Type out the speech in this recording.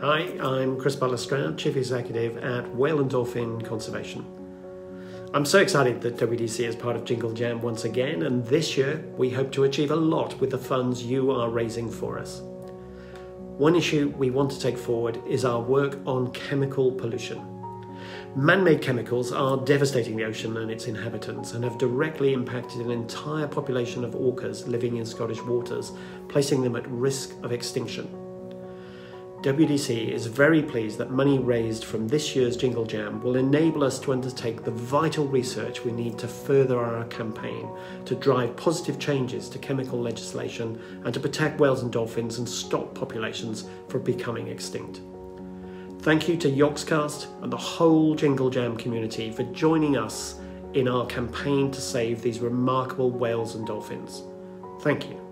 Hi, I'm Chris Butler Stroud, Chief Executive at Whale and Dolphin Conservation. I'm so excited that WDC is part of Jingle Jam once again, and this year we hope to achieve a lot with the funds you are raising for us. One issue we want to take forward is our work on chemical pollution. Man made chemicals are devastating the ocean and its inhabitants and have directly impacted an entire population of orcas living in Scottish waters, placing them at risk of extinction. WDC is very pleased that money raised from this year's Jingle Jam will enable us to undertake the vital research we need to further our campaign to drive positive changes to chemical legislation and to protect whales and dolphins and stop populations from becoming extinct. Thank you to Yogscast and the whole Jingle Jam community for joining us in our campaign to save these remarkable whales and dolphins. Thank you.